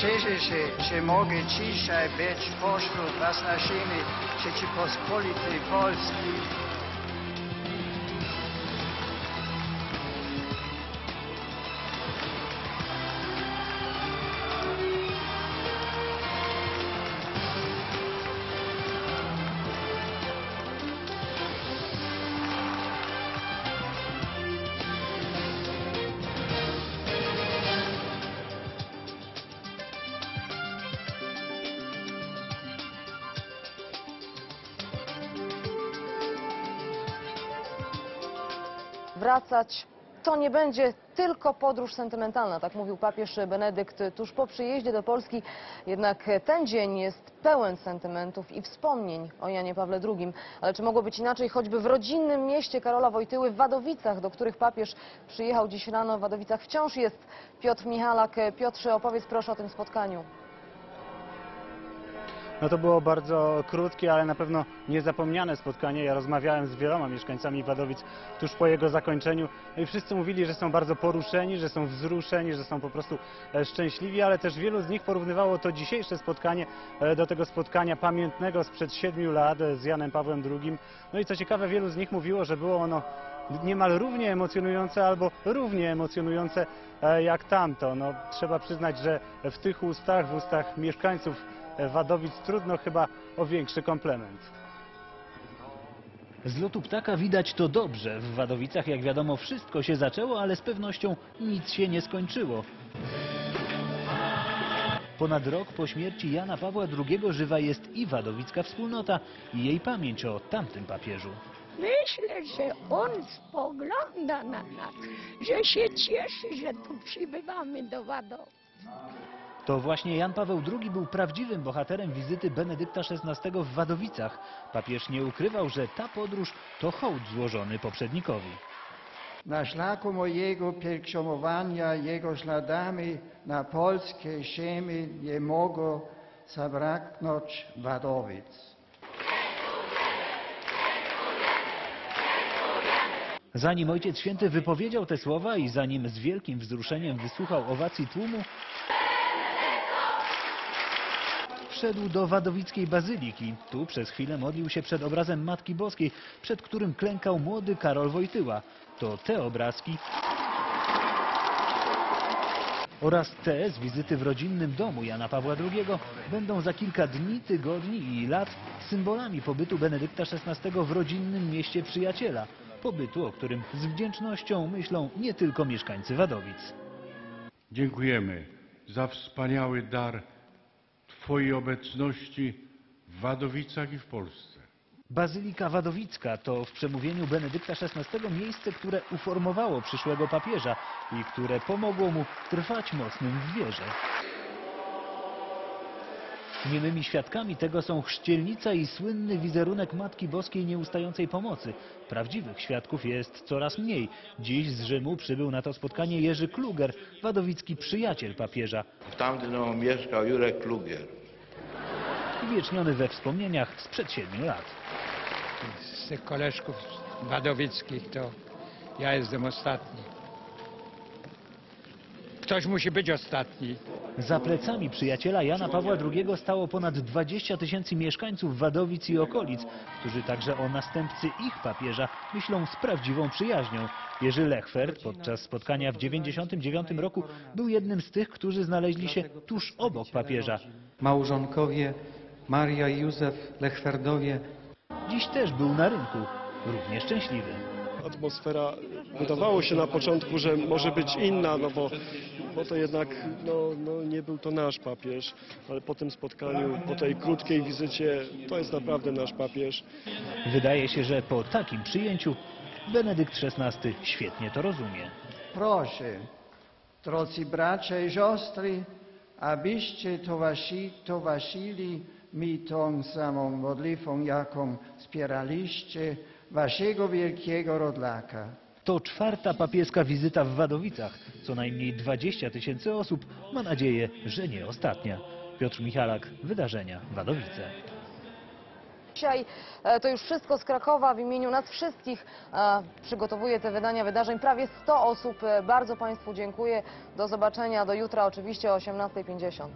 Cieszę się, że mogę dzisiaj być pośród Was naszymi Rzeczypospolitej Polski. Wracać. To nie będzie tylko podróż sentymentalna, tak mówił papież Benedykt tuż po przyjeździe do Polski. Jednak ten dzień jest pełen sentymentów i wspomnień o Janie Pawle II. Ale czy mogło być inaczej choćby w rodzinnym mieście Karola Wojtyły w Wadowicach, do których papież przyjechał dziś rano. W Wadowicach wciąż jest Piotr Michalak. Piotrze, opowiedz proszę o tym spotkaniu. No to było bardzo krótkie, ale na pewno niezapomniane spotkanie. Ja rozmawiałem z wieloma mieszkańcami Wadowic tuż po jego zakończeniu no i wszyscy mówili, że są bardzo poruszeni, że są wzruszeni, że są po prostu e, szczęśliwi, ale też wielu z nich porównywało to dzisiejsze spotkanie e, do tego spotkania pamiętnego sprzed siedmiu lat e, z Janem Pawłem II. No i co ciekawe, wielu z nich mówiło, że było ono niemal równie emocjonujące albo równie emocjonujące jak tamto. No, trzeba przyznać, że w tych ustach, w ustach mieszkańców Wadowic trudno chyba o większy komplement. Z lotu ptaka widać to dobrze. W Wadowicach, jak wiadomo, wszystko się zaczęło, ale z pewnością nic się nie skończyło. Ponad rok po śmierci Jana Pawła II żywa jest i wadowicka wspólnota i jej pamięć o tamtym papieżu. Myślę, że on spogląda na nas, że się cieszy, że tu przybywamy do Wadowic. To właśnie Jan Paweł II był prawdziwym bohaterem wizyty Benedykta XVI w Wadowicach. Papież nie ukrywał, że ta podróż to hołd złożony poprzednikowi. Na szlaku mojego pielgrzymowania jego śladami na polskie ziemi nie mogło zabraknąć Wadowic. Zanim Ojciec Święty wypowiedział te słowa i zanim z wielkim wzruszeniem wysłuchał owacji tłumu, wszedł do Wadowickiej Bazyliki. Tu przez chwilę modlił się przed obrazem Matki Boskiej, przed którym klękał młody Karol Wojtyła. To te obrazki oraz te z wizyty w rodzinnym domu Jana Pawła II będą za kilka dni, tygodni i lat symbolami pobytu Benedykta XVI w rodzinnym mieście przyjaciela. Pobytu, o którym z wdzięcznością myślą nie tylko mieszkańcy Wadowic. Dziękujemy za wspaniały dar Twojej obecności w Wadowicach i w Polsce. Bazylika Wadowicka to w przemówieniu Benedykta XVI miejsce, które uformowało przyszłego papieża i które pomogło mu trwać mocnym w wierze. Niemymi świadkami tego są chrzcielnica i słynny wizerunek Matki Boskiej Nieustającej Pomocy. Prawdziwych świadków jest coraz mniej. Dziś z Rzymu przybył na to spotkanie Jerzy Kluger, wadowicki przyjaciel papieża, W tamtym domu mieszkał Jurek Klugier. uwieczniony we wspomnieniach sprzed siedmiu lat. z tych koleżków wadowickich to ja jestem ostatni. Ktoś musi być ostatni. Za plecami przyjaciela Jana Pawła II stało ponad 20 tysięcy mieszkańców Wadowic i okolic, którzy także o następcy ich papieża myślą z prawdziwą przyjaźnią. Jerzy Lechfert podczas spotkania w 1999 roku był jednym z tych, którzy znaleźli się tuż obok papieża. małżonkowie Maria i Józef Lechwerdowie Dziś też był na rynku, równie szczęśliwy. Atmosfera wydawało się na początku, że może być inna, no bo, bo to jednak no, no nie był to nasz papież, ale po tym spotkaniu, po tej krótkiej wizycie, to jest naprawdę nasz papież. Wydaje się, że po takim przyjęciu Benedykt XVI świetnie to rozumie. Proszę, drodzy bracia i siostry, abyście towarzyszy, towarzyszyli mi tą samą modlitwą, jaką wspieraliście waszego wielkiego rodlaka. To czwarta papieska wizyta w Wadowicach. Co najmniej 20 tysięcy osób ma nadzieję, że nie ostatnia. Piotr Michalak, Wydarzenia Wadowice. dzisiaj e, to już wszystko z Krakowa. W imieniu nas wszystkich e, przygotowuje te wydania wydarzeń. Prawie 100 osób. E, Bardzo Państwu dziękuję. Do zobaczenia do jutra oczywiście o 18.50.